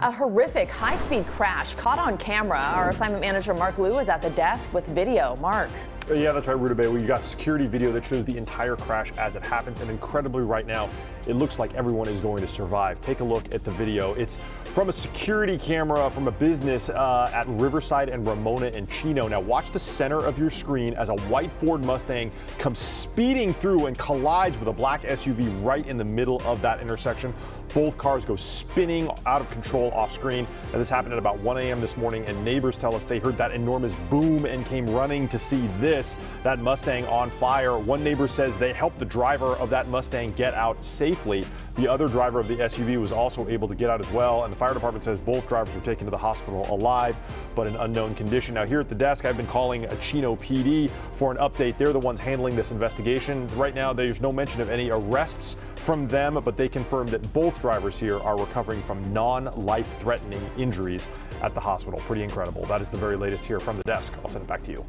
A horrific high-speed crash caught on camera. Our assignment manager Mark Liu is at the desk with video. Mark. Yeah, that's right, Rudabeh. We got security video that shows the entire crash as it happens, and incredibly right now, it looks like everyone is going to survive. Take a look at the video. It's from a security camera from a business uh, at Riverside and Ramona and Chino. Now watch the center of your screen as a white Ford Mustang comes speeding through and collides with a black SUV right in the middle of that intersection. Both cars go spinning out of control off screen. And this happened at about 1 a.m. this morning, and neighbors tell us they heard that enormous boom and came running to see this, that Mustang on fire. One neighbor says they helped the driver of that Mustang get out safely. The other driver of the SUV was also able to get out as well, and the fire department says both drivers were taken to the hospital alive, but in unknown condition. Now, here at the desk, I've been calling a Chino PD for an update. They're the ones handling this investigation. Right now, there's no mention of any arrests from them, but they confirmed that both drivers here are recovering from non-life threatening injuries at the hospital. Pretty incredible. That is the very latest here from the desk. I'll send it back to you.